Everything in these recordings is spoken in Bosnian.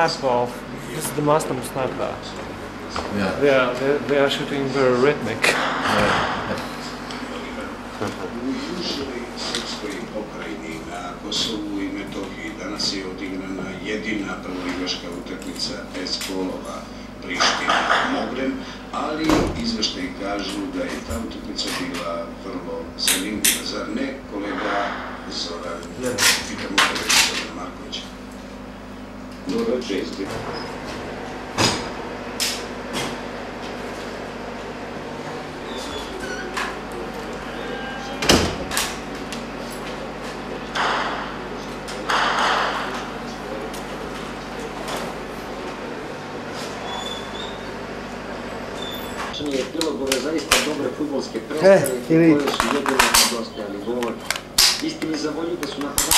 this is the sniper of, this is the Muslim sniper. Yeah. They are, they, they are shooting very rhythmic. bivšoj srpskoj pokrajini na Kosovu i Metohiji danas je odigrana jedina prvoligaška utakmica bez golova Priština Mogrem, ali izveštaj kažu da je ta utakmica bila vrlo zanimljiva. Zar ne, kolega Zoran? Pitamo kolega Zoran Markovića. Город жизни. ili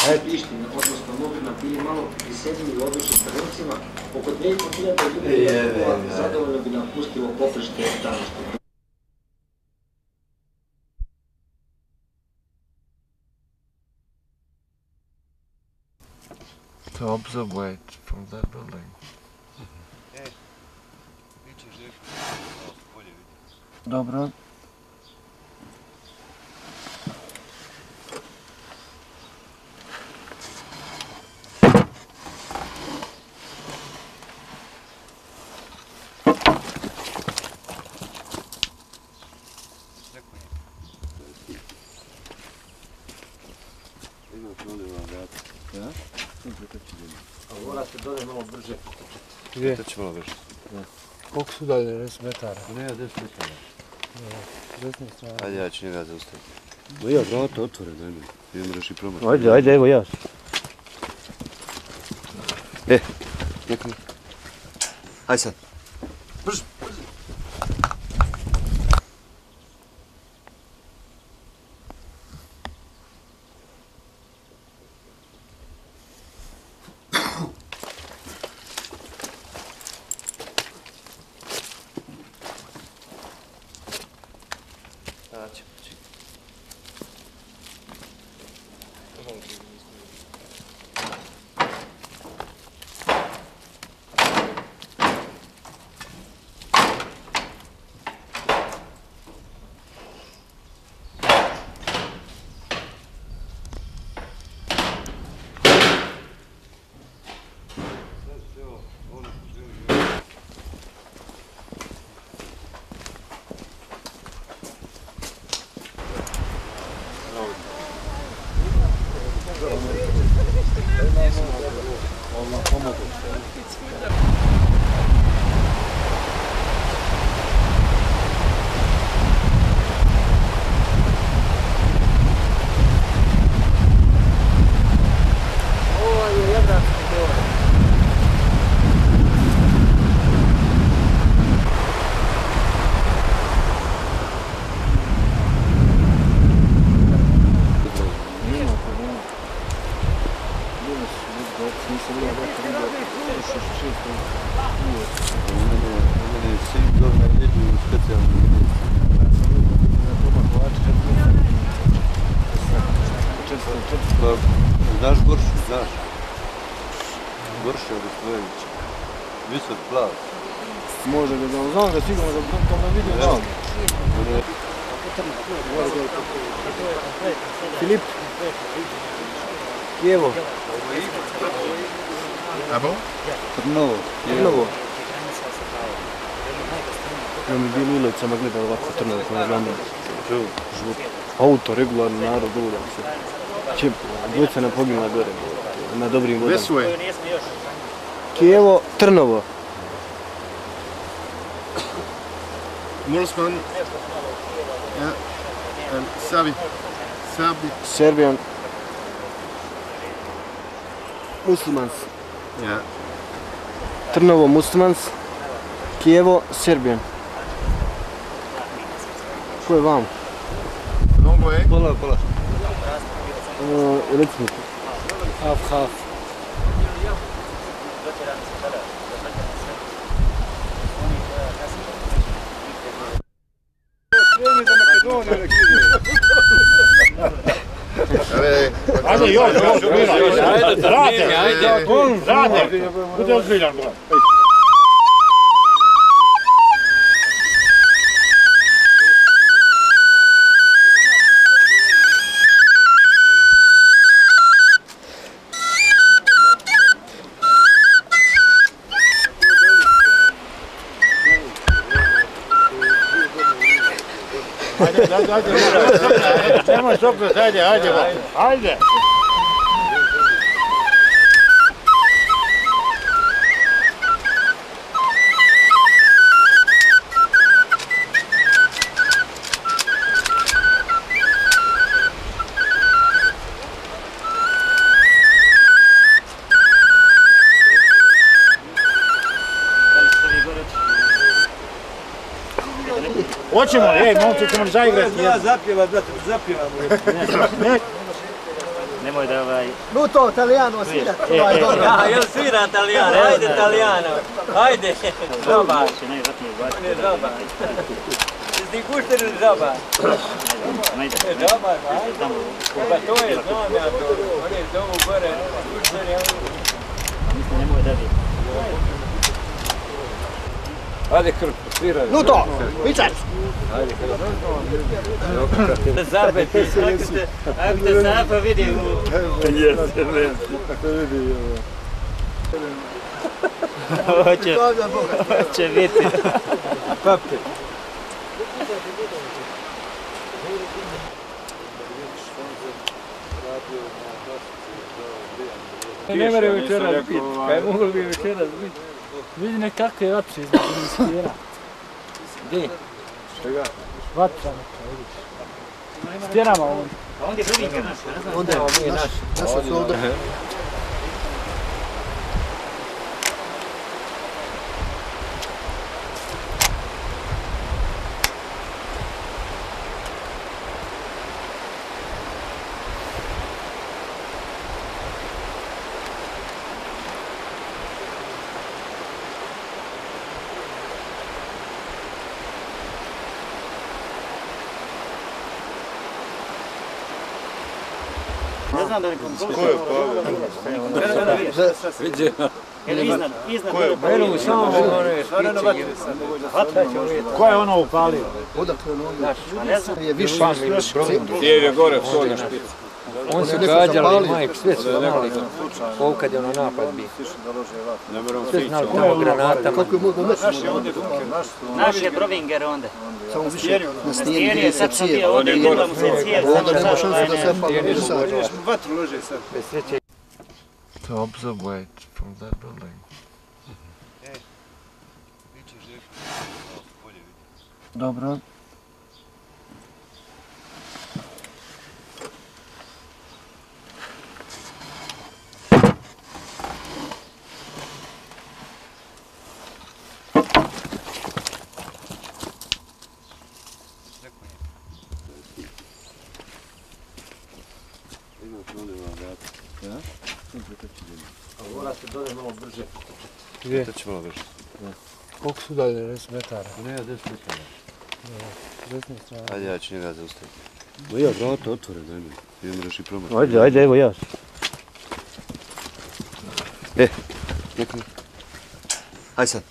Prištine, odnosno Mogrina, bili malo prisedili odličnim trenucima, oko 2500 ljudi je zadovoljno bi napustilo poprište današnje. To observe weight from that building. Dobro. Morate dole malo brže. Gdje? To će malo brže. Koliko su dalje? 10 metara. Ne, ja 10 metara. Desna strana. Ajde, ja ću njega zaustaviti. Ma ja, vrata otvore, daj mi. Idem moraš i promaš. Ajde, ajde, evo ja. E, neka mi. Ajde sad. Plaz. Može ga znam, znam ga sigurno, da bom tamo vidio, znam. Filip? Kijevo. A bo? Trnovo. Trnovo. Ja mi bilo ulica, ma gledam ovako Trnovo, ko ne gledam. Život. Auto, regularno, narod, ulica. Če, dvojica napogima gore. Na dobrim vodama. Gdje su je? Kijevo, Trnovo. Mulsman. Savi. Sabi. Serbian. Muslimans. Yeah. Trnovo, Muslimans. Kijevo, Serbijan. Ko je vam? Mnogo je. Pola, pola. Uh, recimo. Half, half. Filme da Macedônia, olha aqui. Ajde još, još, još, još, ajde, zrate, ajde, zrate, bude ozbiljan, brate. hadi hadi. Hemen çok hadi hadi. Hadi. Hoćemo ej, momci, ćemo zaigrati? Ja zapjevam, brate, zapjevam. Ne, Nemoj da ovaj... Nuto, Italijano, svira. E, e, Ja, jel svira Italijano, ajde Italijano, ajde. Žaba, ubaciti. ne žaba. Jesi ti kušter ili žaba? Najde. Ne žaba, ajde. Pa to je, znam ja to, oni zovu gore, je ono. Hadi kırk lira. Ну то, вичаш. Hadi kırk. Yok katı. Zarf etti. Akta zarf vidi. Yes, yes. Oče, oče vidi. Papi. Ne more večeras biti, kaj mogo bi večeras biti? Vidi nekakve vatre između miskira. Gdje? Čega? Vatra neka, vidiš. Stjerama on. Onda je drugi naš, ne znam. Onda je naš. Naša su ovdje. Znam da ne kontroliš. Ili iznad, iznad. Ko je samo one špice. ko je ono upalio? A ne znam. Je više. Je gore, to na špici. On su gađali, majk, sve su mali. Ovo kad je ono napad bi. Ne moram Sve znali tamo granatama. Kako je mogu meći? Naš je Brovinger onda. Samo više na Stjerio gdje je, se cije. ovdje jedva mu se cijer. Onda nema šanse da se pali u sad. to observe weight from that building. Dobro. To će malo brže. Koliko su dalje, 10 metara? Ne, 10 metara. Desna strana. Ajde, ja ću njega zaustaviti. Ma ja, vrata otvore, daj mi. Idem da reši promaš. Ajde, ajde, evo ja. E, neka mi. Ajde sad.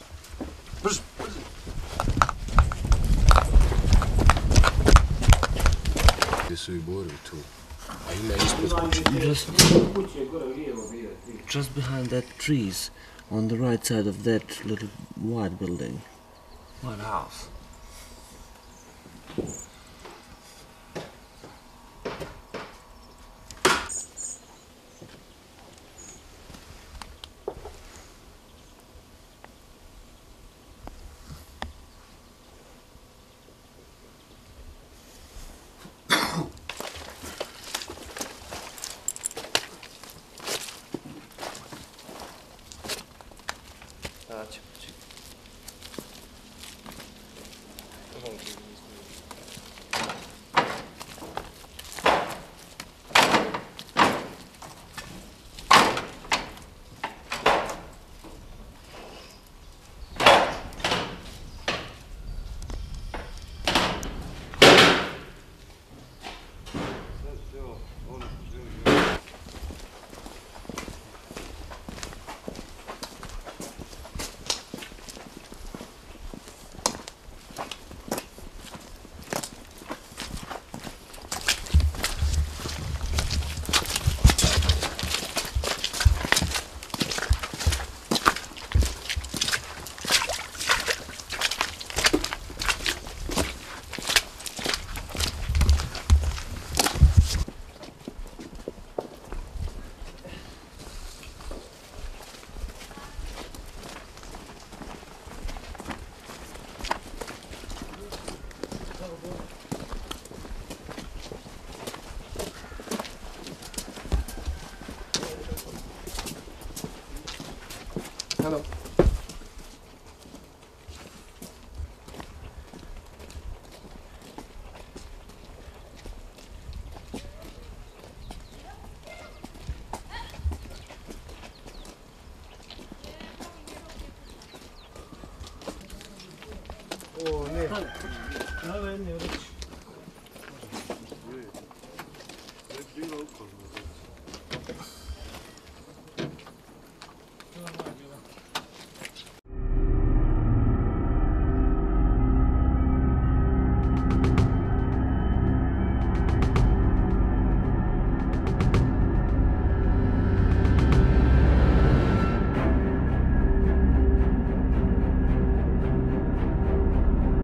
Gdje su i borovi tu? Just, just behind that trees, on the right side of that little white building. What house? 같이. Hello. Oo ne? Ne haber ne? Ne? Ne? Ne? Ne?